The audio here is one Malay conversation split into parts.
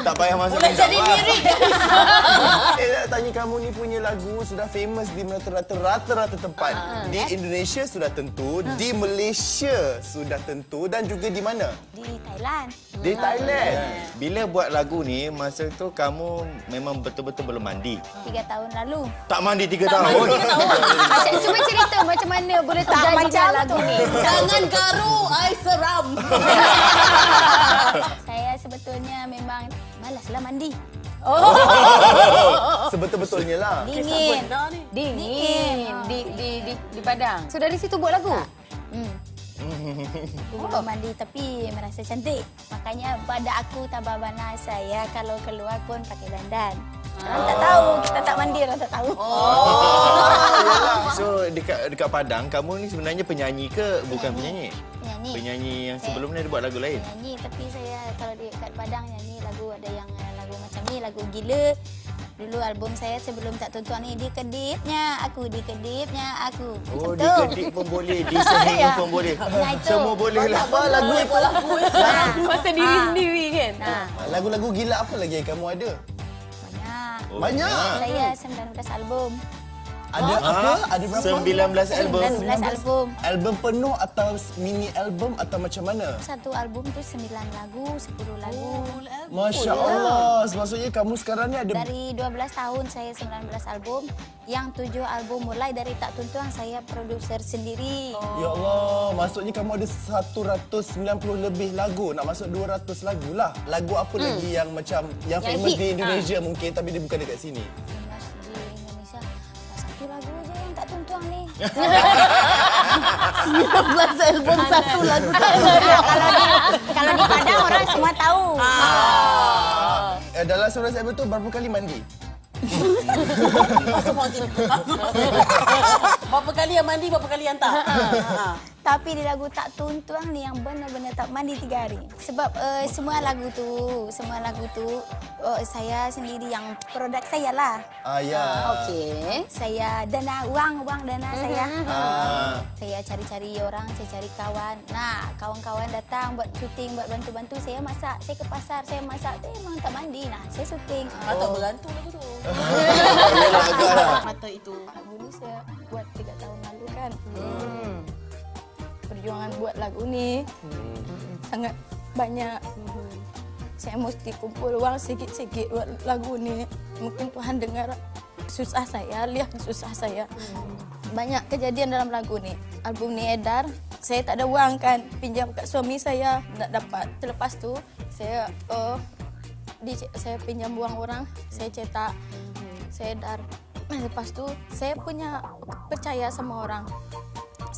Tak payah masuk Boleh jadi lirik. Eh, nak tanya kamu ni punya lagu sudah famous di rata-rata rata-rata tempat. Ah, Di Indonesia sudah tentu, di Malaysia sudah tentu dan juga di mana? Di Thailand. Di Thailand. Bila buat lagu ni, masa tu kamu memang betul-betul belum mandi. Tiga tahun lalu. Tak mandi tiga tahun. Macam, cuba cerita macam mana boleh Tak terjadi macam lagu tu. ni. Jangan garu, I seram. Saya sebetulnya malaslah mandi. Sebetul-betulnya lah. Dingin. Ni. Dingin di di di di Padang. So dari situ buat lagu. Hmm. Belum mandi tapi merasa cantik. Makanya pada aku tabah bana saya kalau keluar pun pakai dandan. Orang tak tahu, kita tak mandi orang tak tahu. So dekat dekat Padang, kamu ni sebenarnya penyanyi ke bukan penyanyi? Penyanyi. Penyanyi yang Saya- sebelum ni ada buat lagu lain. Nyanyi tapi saya kalau di kat Padang nyanyi lagu ada yang eh, lagu macam ni lagu gila. Dulu album saya sebelum tak tuan ni di kedipnya aku di kedipnya aku. Oh, di tu. kedik pun boleh, di sehingga Ya. pun boleh. Nah, itu. Semua boleh lah. Apa lagu itu? Pasal diri sendiri kan. Lagu-lagu gila apa lagi yang kamu ada? banyak. Oh, Banyak. Saya 19 album. Ada apa? Ada berapa? 19 album. 19 album. Album penuh atau mini album atau macam mana? Satu album tu 9 lagu, 10 lagu. Masya Allah. Maksudnya kamu sekarang ni ada Dari 12 tahun saya 19 album. Yang 7 album mulai dari Tak Tuntuang saya produser sendiri. Ya Allah, maksudnya kamu ada 190 lebih lagu. Nak masuk 200 lagu lah. Lagu apa lagi yang macam yang, Yang famous hit. di Indonesia mungkin tapi dia bukan dekat sini. Satu lagu je yang Tak Tuntuang ni. 19 album satu lagu. kalau di kalau di Padang orang semua tahu. Eh, dalam surat saya betul berapa kali mandi? Masuk. Berapa kali yang mandi, berapa kali yang tak? Tapi di lagu Tak Tuntuang ni yang benar-benar tak mandi tiga hari. Sebab uh, semua lagu tu, semua lagu tu uh, saya sendiri yang produk saya lah. Ah ya. Okey. Saya dana uang, uang dana saya. Ah. Saya cari-cari orang, saya cari kawan. Nah, kawan-kawan datang buat syuting, buat bantu-bantu. Saya masak, saya ke pasar, saya masak. Tapi memang tak mandi. Nah, saya syuting. Atau bergantung lagu tu. Agak lah. Mata itu. Lagu ni saya Perjuangan buat lagu ni sangat banyak. Saya mesti kumpul uang sikit-sikit buat lagu ni. Mungkin Tuhan dengar susah saya, lihat susah saya. Banyak kejadian dalam lagu ni. Album ni edar, saya tak ada uang kan. Pinjam kat suami saya, tak dapat. Selepas tu, saya uh, di, saya pinjam uang orang, saya cetak, saya edar. Lepas tu, saya punya percaya sama orang.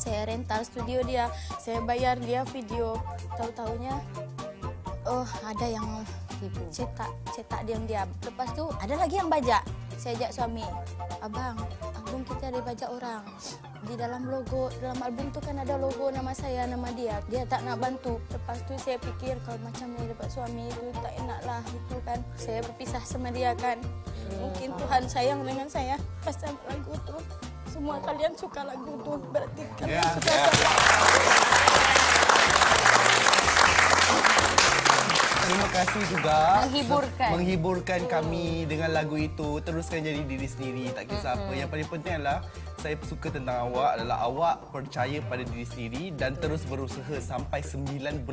Saya rental studio dia, saya bayar dia video. Tahu-taunya, oh ada yang cetak, cetak diam-diam. Lepas tu, ada lagi yang bajak. Saya ajak suami, abang, album kita ada bajak orang. Di dalam logo, dalam album tu kan ada logo nama saya, nama dia. Dia tak nak bantu. Lepas tu saya fikir kalau macam ni dapat suami itu tak enak lah itu kan. Saya berpisah sama dia kan. Mungkin Tuhan sayang dengan saya pasal lagu tu. Semua kalian suka lagu tu berarti kalian suka saya. Terima kasih juga Menghiburkan. menghiburkan kami dengan lagu itu. Teruskan jadi diri sendiri, tak kisah apa. Yang paling penting adalah saya suka tentang awak adalah awak percaya pada diri sendiri dan terus berusaha sampai 19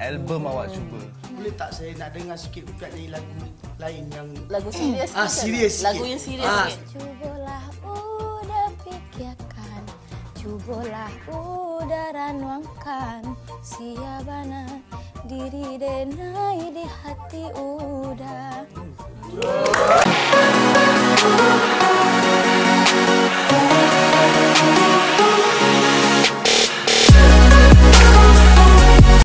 album awak cuba. Boleh tak saya nak dengar sikit bukan nyanyi lagu lain yang Lagu serius Ah, sikit. serius sikit. Lagu yang serius Ah. sikit. Cubalah Cubalah udah ranuangkan Siapana diri denai di hati udah